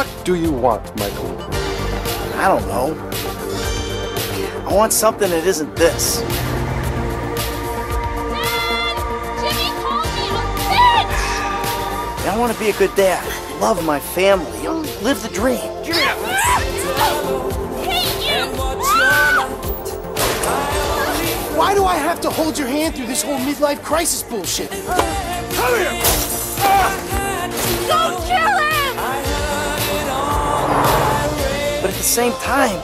What do you want, Michael? I don't know. I want something that isn't this. Jimmy called me a bitch! I want to be a good dad, love my family, live the dream. Hate you! Why do I have to hold your hand through this whole midlife crisis bullshit? Don't kill same time,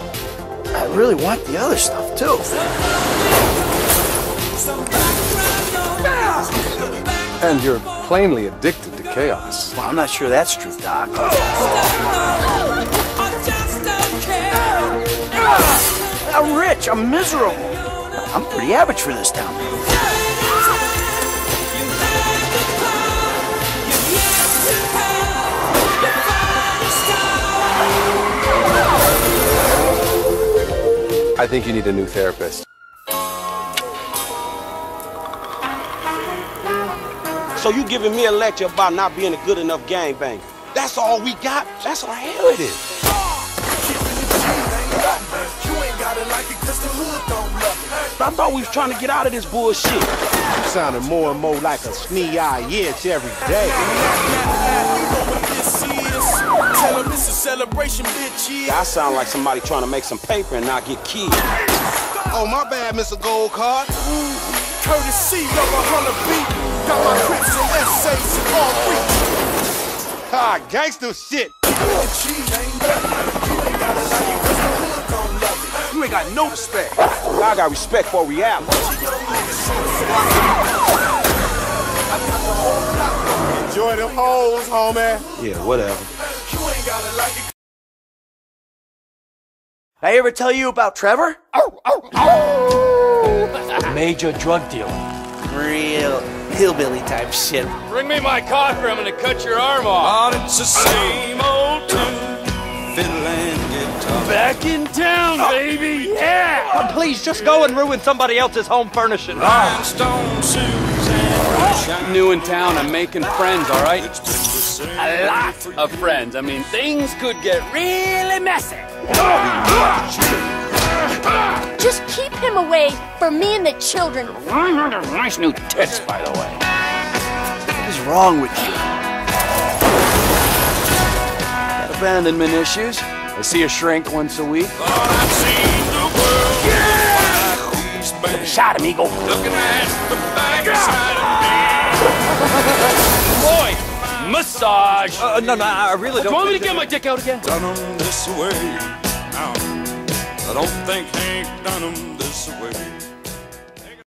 I really want the other stuff too. And you're plainly addicted to chaos. Well, I'm not sure that's true, Doc. Ah, I'm rich. I'm miserable. I'm pretty average for this town. I think you need a new therapist. So you giving me a lecture about not being a good enough gangbanger? That's all we got? That's it is. I thought we was trying to get out of this bullshit. You sounding more and more like a snee-eye itch every day. It's a celebration, bitch, yeah. I sound like somebody trying to make some paper and not get killed. Oh, my bad, Mr. Gold Card. Courtesy of a hundred beat. Got my crips and essays in all three. Ah, gangster shit. You ain't got no respect. I got respect for reality. Enjoy them hoes, homie. Yeah, whatever. I ever tell you about Trevor? Oh, oh, oh! Major drug dealer. Real hillbilly type shit. Bring me my coffee, I'm gonna cut your arm off. But it's the same old tune. Fiddle and guitar. Back in town, oh. baby, yeah! Please just go and ruin somebody else's home furnishing. Rhinestone shoes and shiny New in town, I'm making friends, all right? It's been the same A lot of friends. I mean, things could get really messy. Just keep him away from me and the children. Nice new tits, by the way. What is wrong with you? Got abandonment issues. I see a shrink once a week. I've seen the world. Yeah! These bands Shot him, Eagle. Massage. Uh, no, no, I really don't. don't. you want me to get my dick out again? Done 'em this way. No, I don't think Hank done 'em this way.